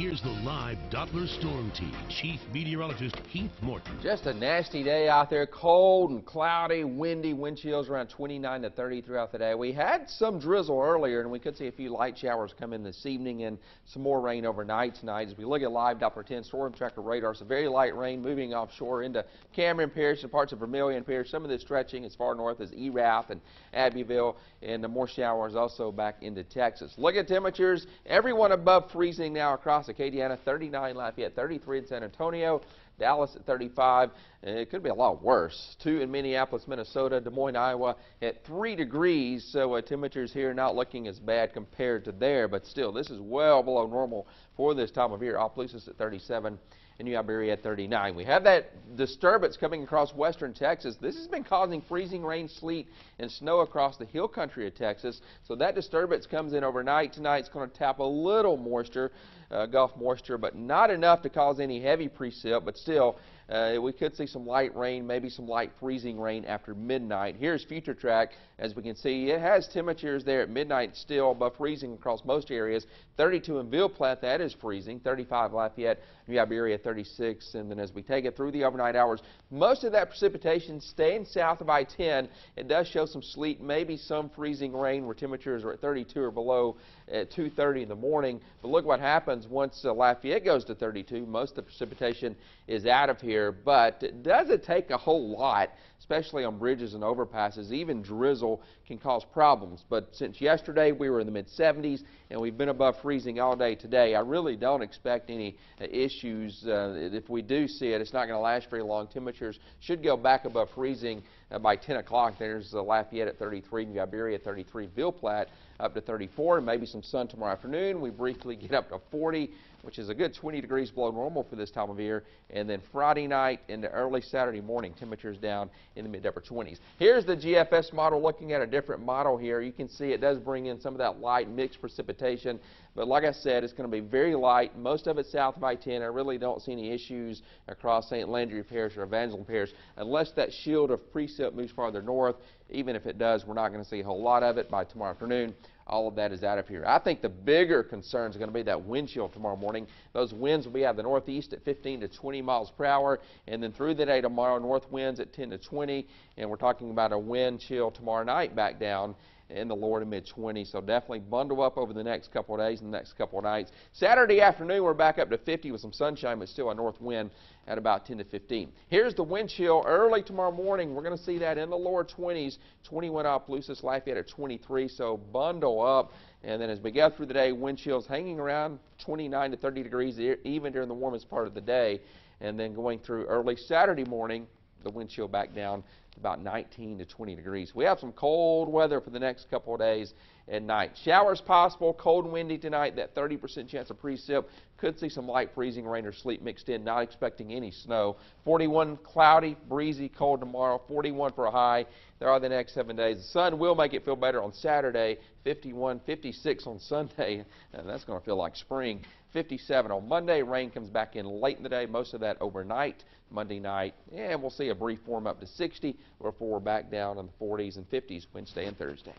here's the live Doppler Storm Team, Chief Meteorologist Keith Morton. Just a nasty day out there, cold and cloudy, windy, wind chills around 29 to 30 throughout the day. We had some drizzle earlier, and we could see a few light showers come in this evening and some more rain overnight tonight. As we look at live Doppler 10 storm tracker radar, some very light rain moving offshore into Cameron Parish and parts of Vermilion Parish. Some of this stretching as far north as Erath and Abbeville, and more showers also back into Texas. Look at temperatures, everyone above freezing now across Acadiana, 39 Lafayette, 33 in San Antonio, Dallas at 35. It could be a lot worse. Two in Minneapolis, Minnesota, Des Moines, Iowa at 3 degrees. So uh, temperatures here not looking as bad compared to there, but still, this is well below normal for this time of year. Opelousas at 37 and New Iberia at 39. We have that disturbance coming across western Texas. This has been causing freezing rain, sleet, and snow across the hill country of Texas. So that disturbance comes in overnight tonight. It's going to tap a little moisture, uh, Gulf moisture, but not enough to cause any heavy precip, but still still uh, we could see some light rain, maybe some light freezing rain after midnight. Here's future track. As we can see, it has temperatures there at midnight still above freezing across most areas. 32 in Ville Platte, that is freezing. 35 Lafayette, New Iberia 36. And then as we take it through the overnight hours, most of that precipitation staying south of I-10. It does show some sleet, maybe some freezing rain where temperatures are at 32 or below at 2.30 in the morning. But look what happens once uh, Lafayette goes to 32. Most of the precipitation is out of here, but it doesn't take a whole lot, especially on bridges and overpasses. Even drizzle can cause problems. But since yesterday we were in the mid-70s and we've been above freezing all day today, I really don't expect any uh, issues. Uh, if we do see it, it's not going to last very long. Temperatures should go back above freezing uh, by 10 o'clock. There's uh, Lafayette at 33, New Iberia at 33, Ville Platte up to 34, and maybe some sun tomorrow afternoon. We briefly get up to 40, which is a good 20 degrees below normal for this time of year. And then Friday night into early Saturday morning, temperatures down in the mid-upper 20s. Here's the GFS model looking at a different model here. You can see it does bring in some of that light mixed precipitation. But like I said, it's going to be very light. Most of it south of I-10. I really don't see any issues across St. Landry Parish or Evangeline Parish unless that shield of precip moves farther north. Even if it does, we're not going to see a whole lot of it by tomorrow afternoon. All of that is out of here. I think the bigger concern is going to be that wind chill tomorrow morning. Those winds will be out of the northeast at 15 to 20 miles per hour, and then through the day tomorrow, north winds at 10 to 20, and we're talking about a wind chill tomorrow night back down in the lower to mid 20s. So definitely bundle up over the next couple of days and the next couple of nights. Saturday afternoon, we're back up to 50 with some sunshine, but still a north wind at about 10 to 15. Here's the wind chill early tomorrow morning. We're going to see that in the lower 20s. 21 Opelousas, Lafayette at 23. So bundle up. And then as we go through the day, wind chills hanging around 29 to 30 degrees even during the warmest part of the day. And then going through early Saturday morning, the wind chill back down about 19 to 20 degrees. We have some cold weather for the next couple of days and night. Showers possible, cold and windy tonight, that 30% chance of precip. Could see some light freezing rain or sleet mixed in, not expecting any snow. 41 cloudy, breezy, cold tomorrow, 41 for a high. There are the next seven days. The sun will make it feel better on Saturday, 51, 56 on Sunday, and that's going to feel like spring. 57 on Monday. Rain comes back in late in the day, most of that overnight, Monday night. And we'll see a brief warm up to 60 before we're back down in the 40s and 50s Wednesday and Thursday.